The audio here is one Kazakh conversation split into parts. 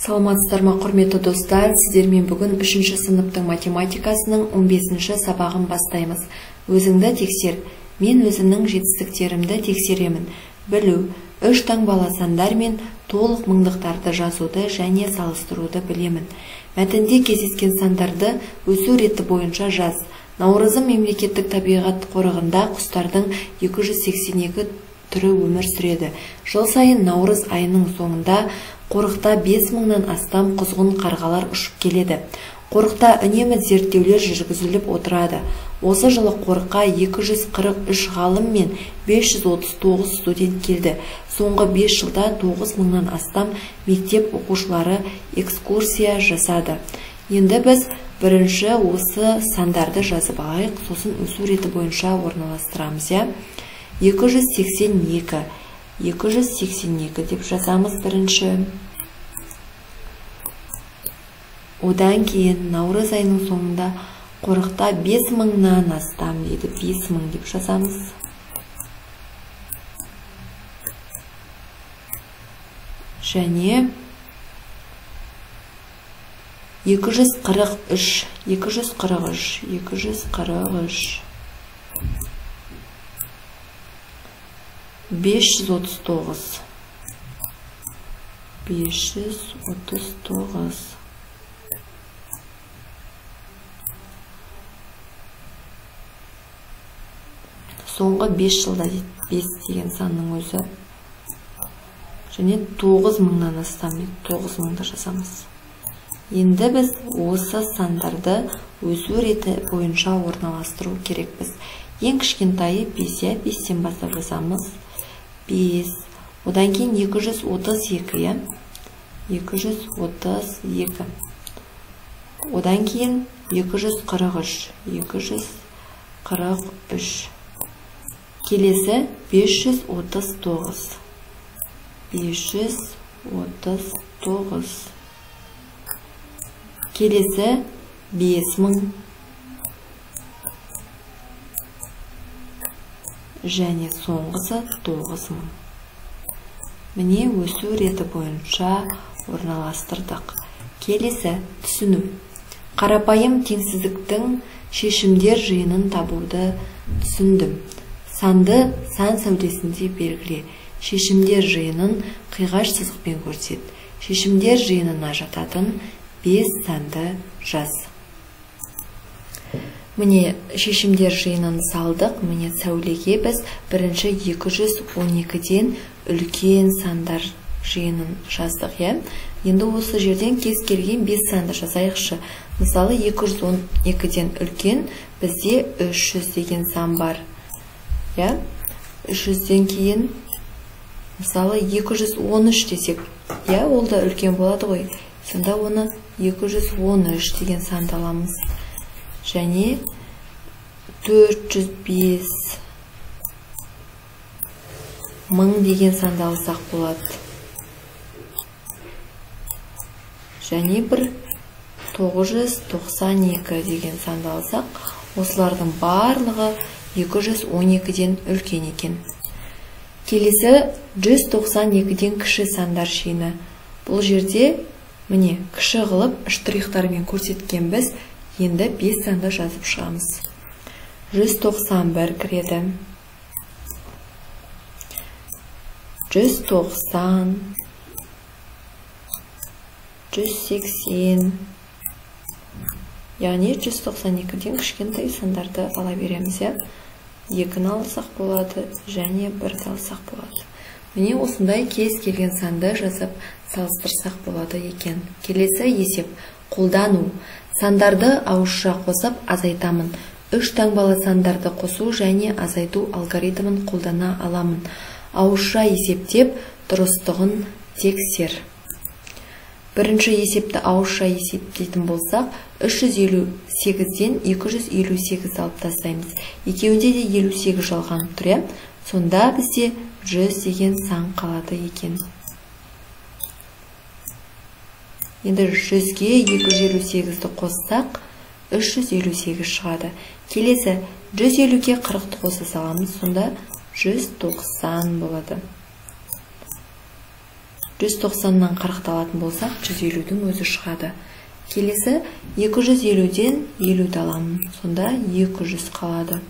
саламатсыздар ма құрметті достар? Сіздермен бүгін үшінші сыныптың математикасының 15-ші сабағын бастаймыз. Өзіңді тексер мен өзімнің жетістіктерімді тексеремін. Білу үш таңбалы сандар мен толық мыңдықтарды жазуды және салыстыруды білемін. Мәтінде кездескен сандарды өсу реті бойынша жаз. Наурызым мемлекеттік табиғат қорығында құстардың 282 түрі өмір сүреді. Жыл сайын наурыз айының соңында қорықта 5 мыңнан астам құзғын қарғалар ұшып келеді. Қорықта үнемі зерттеулер жүргізіліп отырады. Осы жылы қорыққа 243 ғалым мен 539 студент келді. Соңғы 5 жылда 9 мыңнан астам мектеп оқушылары экскурсия жасады. Енді біз бірінші осы сандарды жазып алайық. Сосын өсу реті бойынша орналастырамыз иә? 282 282 деп жазамыз бірінші. Одан кейін наурыз айының соңында қорықта 5 мыңнан астам дейді 5 мың деп жазамыз. Және 243 243 243 539 539 соңғы 5 жылда дейді 5 деген санның өзі. Және 9 мыңнан астам дейді 9 мыңды жазамыз енді біз осы сандарды өсу реті бойынша орналастыру керекпіз. Ең кішкентайы 5 иә 5-тен бастап жазамыз 5 одан кейін 232 иә? 232 одан кейін 243 243 келесі 539 539 келесі 5000 және соңғысы 9000 міне өсу реті бойынша орналастырдық. Келесі түсіну. Қарапайым теңсіздіктің шешімдер жиынын табуды түсіндім. Санды сан сәулесінде белгіле. Шешімдер жиынын қиғаш сызықпен көрсет. Шешімдер жиынына жататын 5 санды жаз міне шешімдер жиынын салдық. Міне сәулеге біз бірінші 212-ден үлкен сандар жиынын жаздық иә? Енді осы жерден кез келген 5 санды жазайықшы. Мысалы 212-ден үлкен бізде 300 деген сан бар иә? 300-ден кейін мысалы 213 десек иә ол да үлкен болады ғой. Сонда оны 213 деген санды аламыз және 405 мың деген санды алсақ болады. және бір 992 деген санды алсақ осылардың барлығы 212-ден үлкен екен. келесі 192-ден кіші сандар жиыны бұл жерде міне кіші қылып штрихтармен көрсеткенбіз енді 5 санды жазып шығамыз 191 кіреді 190 180 яғни 192-ден кішкентай сандарды ала береміз иә екіні алсақ болады және бірді алсақ болады міне осындай кез келген санды жазып салыстырсақ болады екен келесі есеп қолдану сандарды ауызша қосып азайтамын. Үш таңбалы сандарды қосу және азайту алгоритмін қолдана аламын. Ауызша есептеп дұрыстығын тексер. Бірінші есепті ауызша есептейтін болсақ 358-ден 258 алып тастаймыз. Екеуінде де 58 жалған тұр иә сонда бізде 100 деген сан қалады екен. Енді 100-ге 258-ді қоссақ 358 шығады. Келесі 150-ге 40-ты қоса саламыз сонда 190 болады. 190-нан 40-ты алатын болсақ 150-дің өзі шығады. Келесі 250-ден 50 аламын сонда 200 қалады.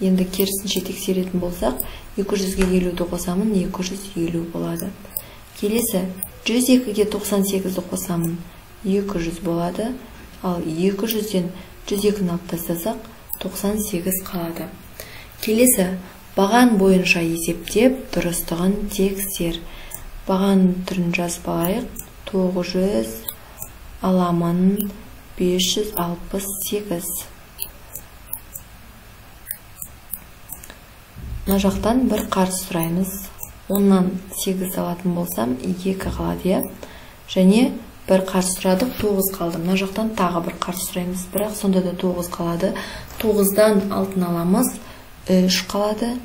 Енді керісінше тексеретін болсақ 200-ге 50-ді қосамын 250 болады. Келесі 102-ге 98-ді қосамын. 200 болады. Ал 200-ден 102-ні алып тастасақ 98 қалады. Келесі баған бойынша есептеп дұрыстығын тексер. Баған түрін жазып алайық. 900 аламын 568 мына жақтан бір қарыс сұраймыз. Оннан сегіз алатын болсам екі қалады иә. Және бір қарс сұрадық тоғыз қалды. Мына жақтан тағы бір қарс сұраймыз. Бірақ сонда да тоғыз қалады. Тоғыздан алтын аламыз үш қалады.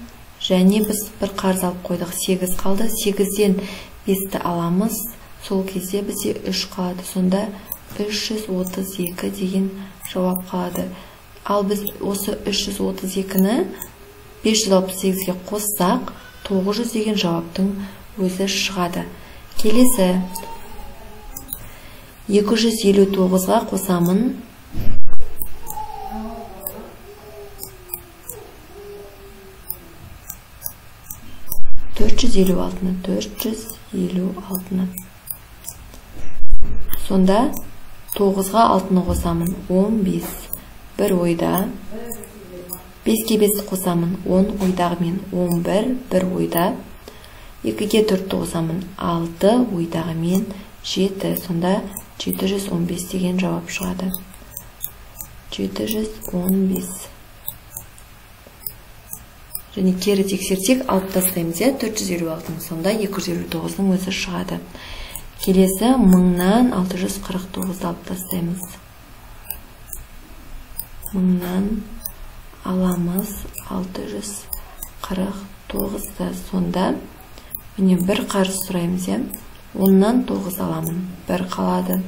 Және біз бір қарыз алып қойдық. Сегіз қалды. Сегізден бесті аламыз. Сол кезде бізде үш қалады. Сонда 332 деген жауап қалады. Ал біз осы 332-ні 568-ге қоссақ 900 деген жауаптың өзі шығады. Келесі. 259-ға қосамын. Төрт жүз елу алтыны төрт жүз елу алтыны. Сонда тоғызға алтыны қосамын. Он бес. Бір ойда. Беске бесті қосамын он ойдағымен он бір бір ойда екіге төртті қосамын алты ойдағымен жеті. Сонда 715 деген жауап шығады. 715 және кері тексерсек алып тастаймыз иә 456 сонда 259-ның өзі шығады. Келесі мыңнан 649 алып тастаймыз. Мыңнан аламыз. 649-ды сонда міне бір қарыз сұраймыз иә. Оннан тоғыз аламын бір қалады.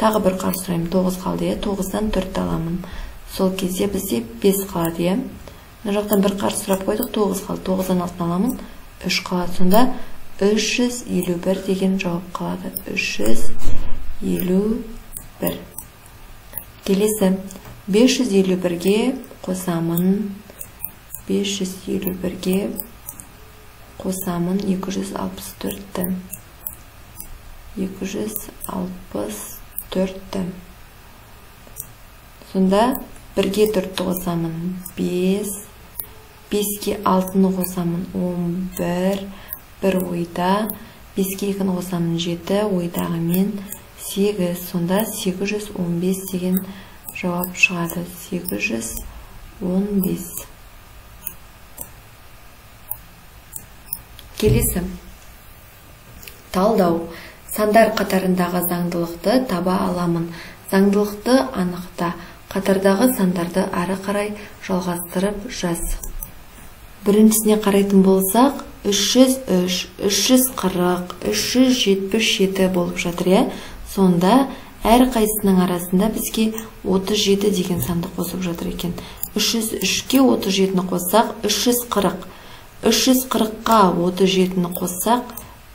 Тағы бір қарс сұраймын тоғыз қалды иә. Тоғыздан төрт аламын. Сол кезде бізде бес қалады иә. Мына жақтан бір қарс сұрап қойдық тоғыз қалды. Тоғыздан алтын аламын үш қалады. Сонда үш жүз елу бір деген жауап қалады. Үш жүз елу бір. Келесі. Бес жүз елу бірге қосамын. Бес жүз елу бірге қосамын. Екі жүз алпыс төртті. Екі жүз алпыс төртті. Сонда бірге төртті қосамын. Бес. Беске алтыны қосамын. Он бір. Бір ойда. Беске екіні қосамын. Жеті. Ойдағы мен сегіз. Сонда сегіз жүз он бес деген жауап шығады. Сегіз жүз он бес. Келесі. Талдау. Сандар қатарындағы заңдылықты таба аламын. Заңдылықты анықта. Қатардағы сандарды ары қарай жалғастырып жаз. Біріншісіне қарайтын болсақ 303 340 377 болып жатыр иә? Сонда әр қайсысының арасында бізге 37 деген санды қосып жатыр екен. 303-ке 37-ні қоссақ 340 340-қа 37-ні қоссақ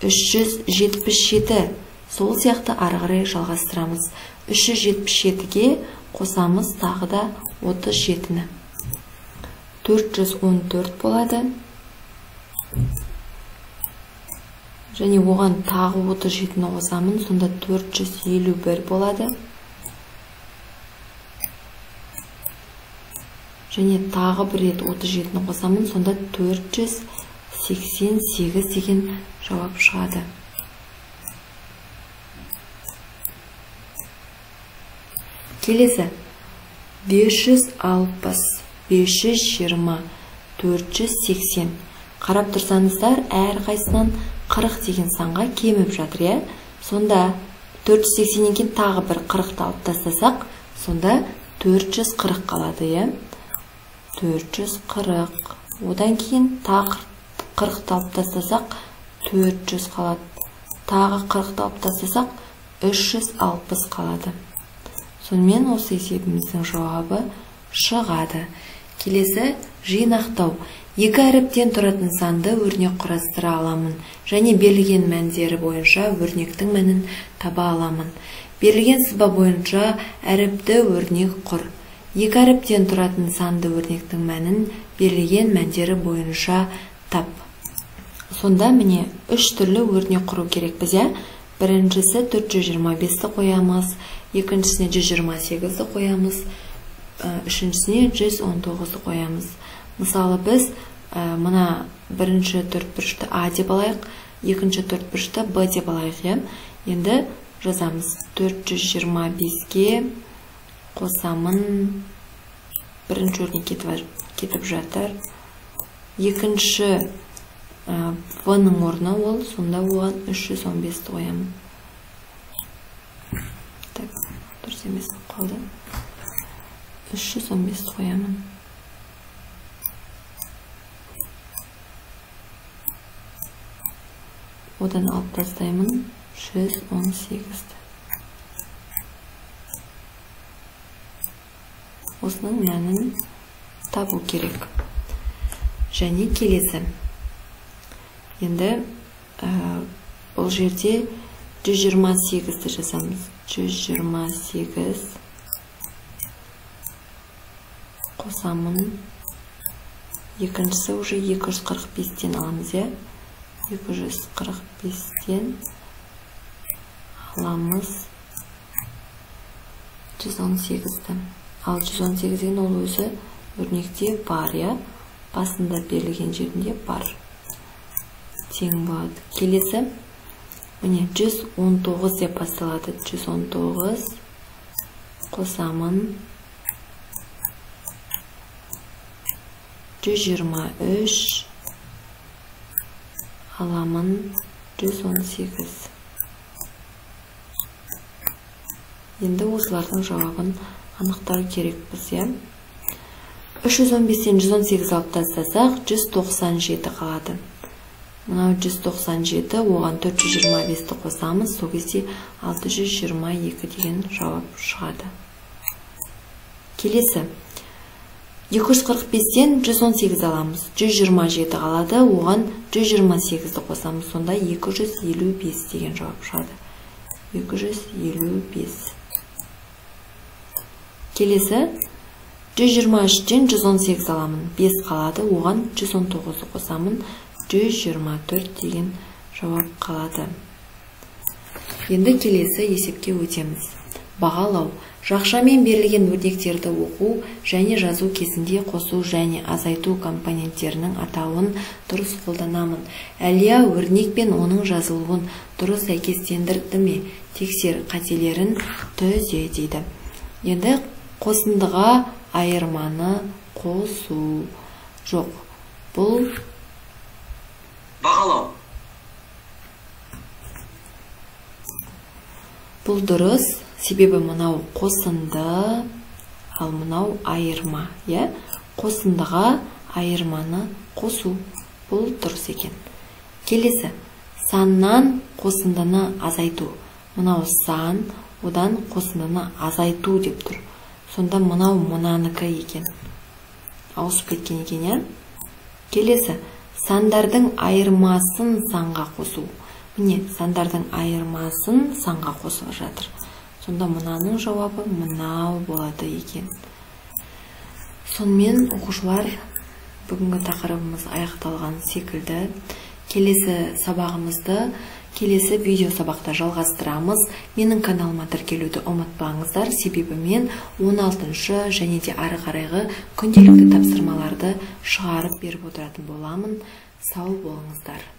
377 сол сияқты ары қарай жалғастырамыз. 377-ге қосамыз тағы да 37-ні 414 болады. Және оған тағы 37-ні қосамын сонда 451 болады. Және тағы бір рет 37-ні қосамын сонда 488 деген жауап шығады. Келесі. 560 520 480 қарап тұрсаңыздар әрқайсысынан 40 деген санға кеміп жатыр иә? Сонда 480-нен кейін тағы бір 40-ты алып тастасақ сонда 440 қалады иә? 440 одан кейін тағы 40-ты алып тастасақ 400 қалады. Тағы 40 алып тастасақ 360 қалады. Сонымен осы есебіміздің жауабы шығады. Келесі жинақтау. Екі әріптен тұратын санды өрнек құрастыра аламын және берілген мәндері бойынша өрнектің мәнін таба аламын. Берілген сызба бойынша әріпті өрнек құр. Екі әріптен тұратын санды өрнектің мәнін берілген мәндері бойынша тап. Сонда міне үш түрлі өрнек құру керекпіз иә? Біріншісі 425-ті қоямыз екіншісіне 128-ді қоямыз үшіншісіне 119-ды қоямыз. Мысалы біз мына бірінші төртбұрышты а деп алайық екінші төртбұрышты б деп алайық иә? Енді жазамыз. 425-ге қосамын. Бірінші өрнек кетіп, жатыр. Екінші в-ның орнына ол сонда оған 315-ті қоямын. Так дұрыс емес қалды. 315 қоямын одан алып тастаймын 118-ті осының мәнін табу керек және келесі енді бұл жерде 128-ті жазамыз 128 қосамын. Екіншісі уже 245-тен аламыз иә? 245-тен аламыз. 118-ті ал 118 деген ол өзі өрнекте бар иә? Басында берілген жерінде бар. Тең болады. Келесі. Міне 119 деп басталады. 119 қосамын. 123 аламын 118 енді осылардың жауабын анықтау керекпіз иә 315-тен 118 алып тастасақ 197 қалады мынау 197 оған 425-ті қосамыз сол кезде 622 деген жауап шығады келесі 245-тен 118 аламыз. 127 қалады оған 128-ті қосамыз. Сонда 255 деген жауап шығады. 255 келесі. 123-тен 118 аламын. 5 қалады оған 119-ті қосамын. 124 деген жауап қалады. Енді келесі есепке өтеміз. Бағалау жақшамен берілген өрнектерді оқу және жазу кезінде қосу және азайту компоненттерінің атауын дұрыс қолданамын. Әлия өрнек пен оның жазылуын дұрыс сәйкестендірді ме? Тексер қателерін түзе дейді. Енді қосындыға айырманы қосу. Жоқ бұл бағалау. Бұл дұрыс. Себебі мынау қосынды ал мынау айырма иә? Қосындыға айырманы қосу. Бұл дұрыс екен. Келесі. Саннан қосындыны азайту. Мынау сан одан қосындыны азайту деп тұр. Сонда мынау мынанікі екен. Ауысып кеткен екен иә? Келесі. Сандардың айырмасын санға қосу. Міне сандардың айырмасын санға қосып жатыр. Сонда мынаның жауабы мынау болады екен. Сонымен оқушылар бүгінгі тақырыбымыз аяқталған секілді. Келесі сабағымызды келесі видео сабақта жалғастырамыз. Менің каналыма тіркелуді ұмытпаңыздар. Себебі мен 16-шы және де ары қарайғы күнделікті тапсырмаларды шығарып беріп отыратын боламын. Сау болыңыздар.